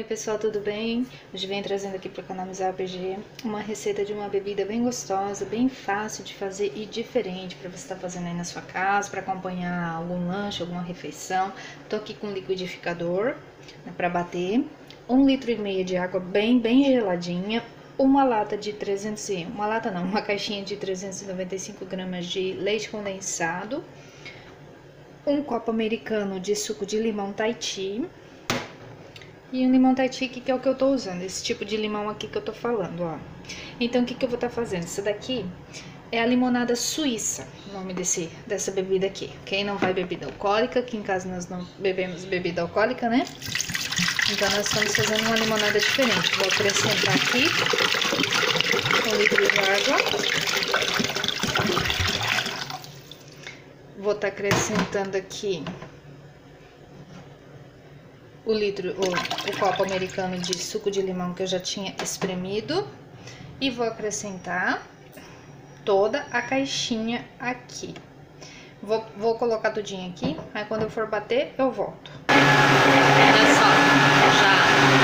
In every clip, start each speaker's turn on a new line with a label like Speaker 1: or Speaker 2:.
Speaker 1: Oi pessoal, tudo bem? Hoje venho trazendo aqui para o canal Mizar PG uma receita de uma bebida bem gostosa, bem fácil de fazer e diferente para você estar tá fazendo aí na sua casa, para acompanhar algum lanche, alguma refeição. Tô aqui com um liquidificador né, para bater, um litro e meio de água bem, bem geladinha, uma lata de 300, uma lata não, uma caixinha de 395 gramas de leite condensado, um copo americano de suco de limão Tahiti e um limão Tahiti, que é o que eu tô usando, esse tipo de limão aqui que eu tô falando, ó. Então, o que que eu vou estar tá fazendo? Essa daqui é a limonada suíça, o nome desse, dessa bebida aqui. Quem não vai bebida alcoólica, que em casa nós não bebemos bebida alcoólica, né? Então, nós estamos fazendo uma limonada diferente. Vou acrescentar aqui um litro de água. Vou estar tá acrescentando aqui o litro, o, o copo americano de suco de limão que eu já tinha espremido. E vou acrescentar toda a caixinha aqui. Vou, vou colocar tudinho aqui, aí quando eu for bater, eu volto. Olha só, já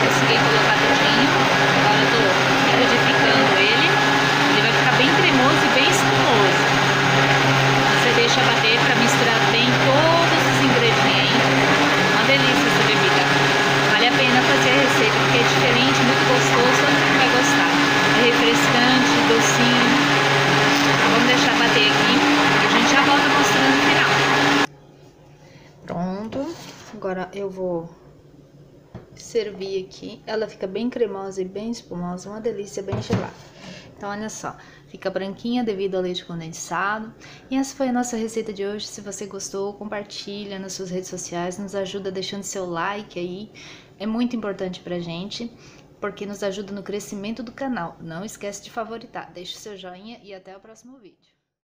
Speaker 1: consegui colocar tudinho, agora eu tô liquidificando ele. Ele vai ficar bem cremoso e bem espumoso. Você deixa bater para misturar bem todos os ingredientes. Uma delícia essa bebida. Vale a pena fazer a receita porque é diferente, muito gostoso, todo mundo vai gostar. É refrescante, docinho. Vamos deixar bater aqui e a gente já volta mostrando no final. Pronto. Agora eu vou servir aqui. Ela fica bem cremosa e bem espumosa, uma delícia, bem gelada. Então, olha só, fica branquinha devido ao leite condensado. E essa foi a nossa receita de hoje. Se você gostou, compartilha nas suas redes sociais, nos ajuda deixando seu like aí. É muito importante pra gente, porque nos ajuda no crescimento do canal. Não esquece de favoritar, deixe seu joinha e até o próximo vídeo.